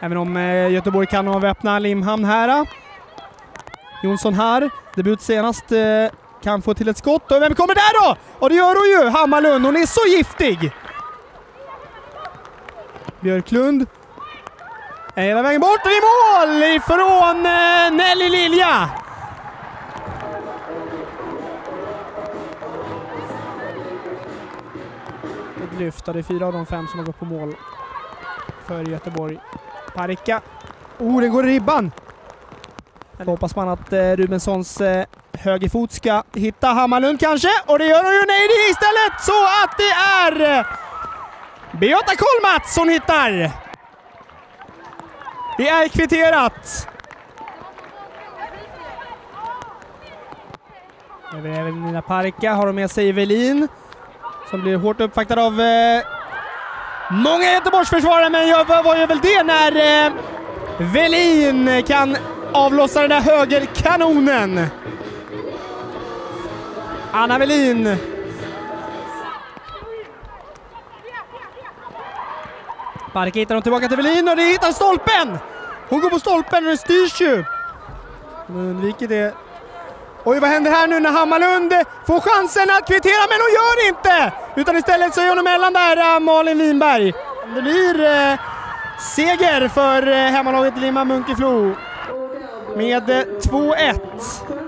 Även om eh, Göteborg kan avväpna Limhamn här. Jonsson här, debut senast, eh, kan få till ett skott. Och vem kommer där då? Och det gör hon ju! Hammarlund, hon är så giftig! Björklund. Hela vägen bort och i mål ifrån eh, Nelly Lilja! Ett lyft, det är fyra av de fem som har gått på mål för Göteborg. Parika. Oh, den går i ribban! Då hoppas man att eh, Rubenssons eh, högerfot ska hitta Hammarlund kanske, och det gör hon ju. Nej, det istället så att det är eh, Beata Kolmats som hittar! Det är kvitterat! Även Nina Parka har de med sig Evelin som blir hårt uppvaktad av eh, många Göteborgsförsvarare, men jag, vad gör väl det när eh, Velin kan avlossa den där högerkanonen? Anna Velin. Barke hittar hon tillbaka till Velin och det hittar stolpen! Hon går på stolpen och det styrs ju. Hon undviker det Oj, vad händer här nu när Hammarlund får chansen att kvittera, men hon gör det inte! Utan istället så är hon emellan där, eh, Malin Winberg. Det blir eh, seger för eh, hemmalaget Lima Munkeflo med eh, 2-1.